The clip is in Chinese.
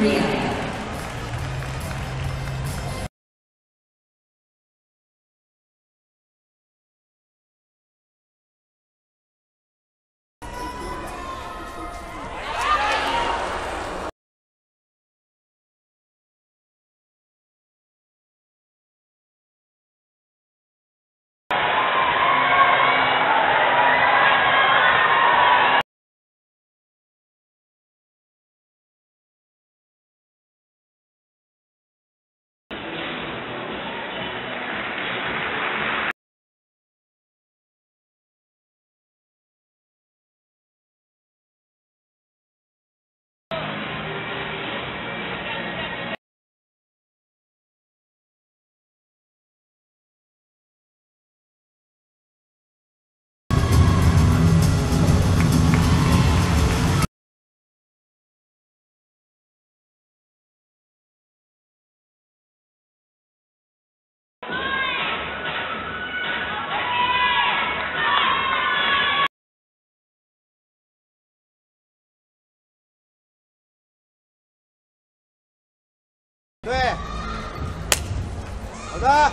Korea. 对，好的。